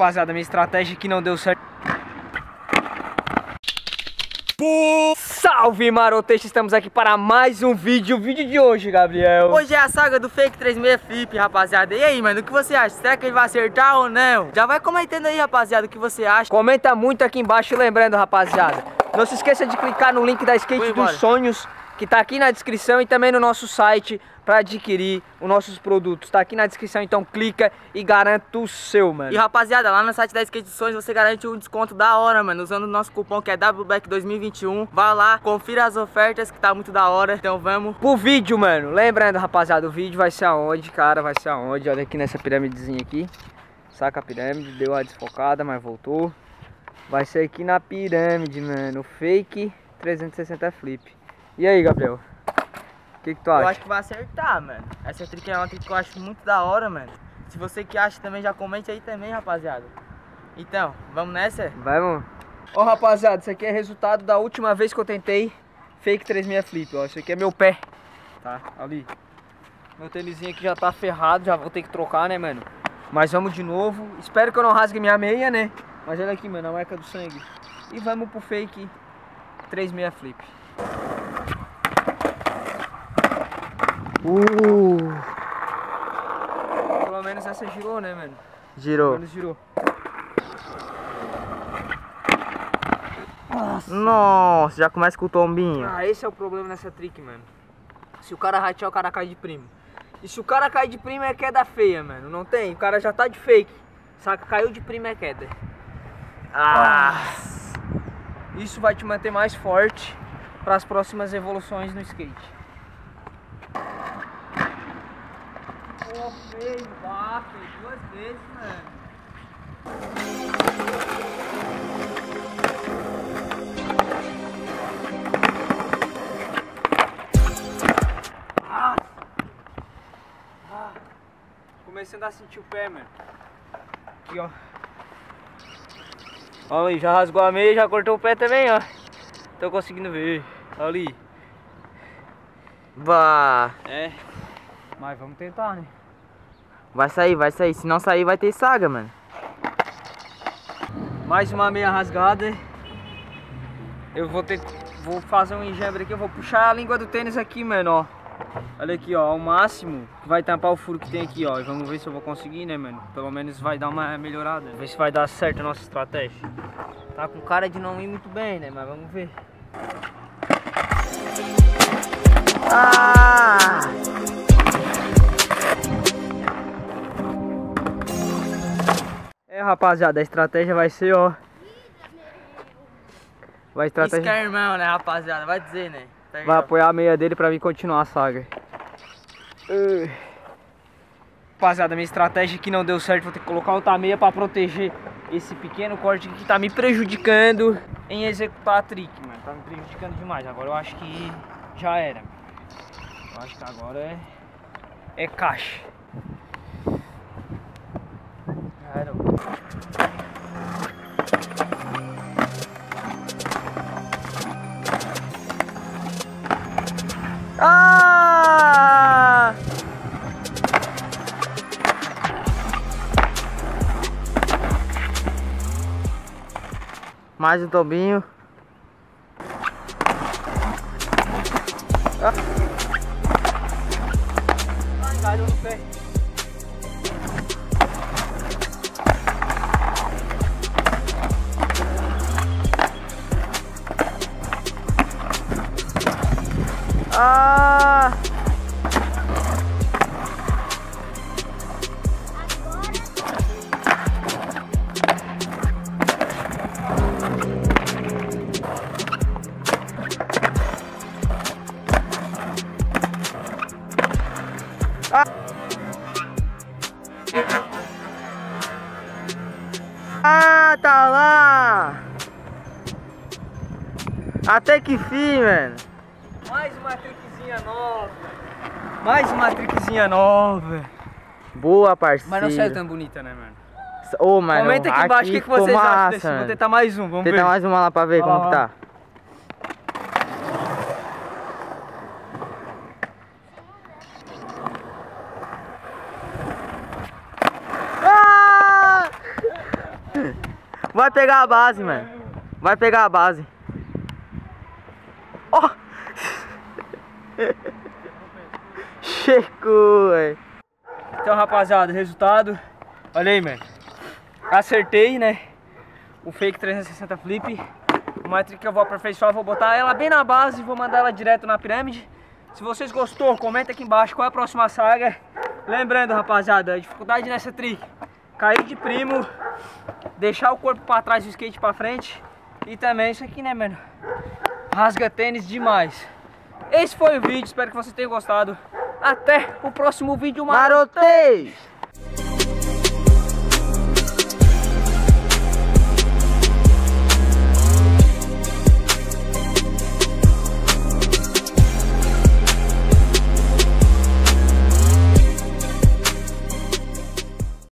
Rapaziada, minha estratégia aqui não deu certo. Salve maroteixa, estamos aqui para mais um vídeo, o vídeo de hoje, Gabriel. Hoje é a saga do Fake 36 Flip, rapaziada. E aí, mano, o que você acha? Será que ele vai acertar ou não? Já vai comentando aí, rapaziada, o que você acha. Comenta muito aqui embaixo, lembrando, rapaziada. Não se esqueça de clicar no link da Skate dos Sonhos Que tá aqui na descrição e também no nosso site para adquirir os nossos produtos. Tá aqui na descrição, então clica e garanta o seu, mano. E rapaziada, lá no site da Skate Sonhos você garante um desconto da hora, mano, usando o nosso cupom que é WBACK2021. Vai lá, confira as ofertas que tá muito da hora. Então vamos pro vídeo, mano. Lembrando, rapaziada, o vídeo vai ser aonde, cara? Vai ser aonde? Olha aqui nessa pirâmidezinha aqui. Saca a pirâmide, deu a desfocada, mas voltou. Vai ser aqui na pirâmide, mano. Fake 360 flip. E aí, Gabriel? O que, que tu acha? Eu acho que vai acertar, mano. Essa trick é uma trick que eu acho muito da hora, mano. Se você que acha também, já comente aí também, rapaziada. Então, vamos nessa? Vamos. Ó, rapaziada, isso aqui é resultado da última vez que eu tentei fake 36 flip, ó. Isso aqui é meu pé, tá? Ali. Meu tênisinho aqui já tá ferrado, já vou ter que trocar, né, mano? Mas vamos de novo. Espero que eu não rasgue minha meia, né? Mas olha aqui, mano, a marca do sangue. E vamos pro fake 36 flip. Uh. Pelo menos essa girou, né, mano? Girou. Pelo menos girou. Nossa. Nossa, já começa com o tombinho. Ah, esse é o problema nessa trick, mano. Se o cara ratear, o cara cai de primo. E se o cara cai de primo, é queda feia, mano. Não tem? O cara já tá de fake. Saca? Caiu de primo, é queda. Ah. Isso vai te manter mais forte para as próximas evoluções no skate. Pô, feio, bah, feio, duas vezes, mano. Ah. Ah. Começando a sentir o pé, mano. Aqui, ó. Olha aí, já rasgou a meia, já cortou o pé também, ó. Tô conseguindo ver. Olha ali. Bah. É. Mas vamos tentar, né? Vai sair, vai sair. Se não sair, vai ter saga, mano. Mais uma meia rasgada. Eu vou ter. Vou fazer um enjambre aqui. Eu vou puxar a língua do tênis aqui, mano, ó. Olha aqui, ó. Ao máximo. Vai tampar o furo que tem aqui, ó. E vamos ver se eu vou conseguir, né, mano? Pelo menos vai dar uma melhorada. Ver se vai dar certo a nossa estratégia. Tá com cara de não ir muito bem, né? Mas vamos ver. Ah! Rapaziada, a estratégia vai ser, ó. Vai estratégia. Que é irmão, né, rapaziada? Vai dizer, né? Tá vai apoiar a meia dele pra mim continuar a saga. Uh. Rapaziada, minha estratégia aqui não deu certo. Vou ter que colocar outra meia pra proteger esse pequeno corte que tá me prejudicando em executar a trick, mano. Tá me prejudicando demais. Agora eu acho que já era. Eu acho que agora é, é caixa. Era. Ah! Mais um tombinho. Ah. Caiu no pé. Tá lá! Até que fim, mano! Mais uma trickzinha nova. Mais uma trickzinha nova. Boa, parceiro. Mas não saiu tão bonita, né, mano? Ô, oh, mano. Comenta aqui embaixo o que, que vocês massa, acham desse. Vou tentar mais um, vamos Tenta ver. mais uma lá pra ver como que tá. Vai pegar a base, mano. Vai pegar a base. Ó! Oh. Chegou, velho. Então, rapaziada, resultado. Olha aí, mano. Acertei, né? O fake 360 flip. Uma trick que eu vou aperfeiçoar, vou botar ela bem na base e vou mandar ela direto na pirâmide. Se vocês gostou, comenta aqui embaixo qual é a próxima saga. Lembrando, rapaziada, a dificuldade nessa trick. Cair de primo, deixar o corpo pra trás e o skate pra frente. E também isso aqui, né, mano? Rasga tênis demais. Esse foi o vídeo, espero que vocês tenham gostado. Até o próximo vídeo, Marotês!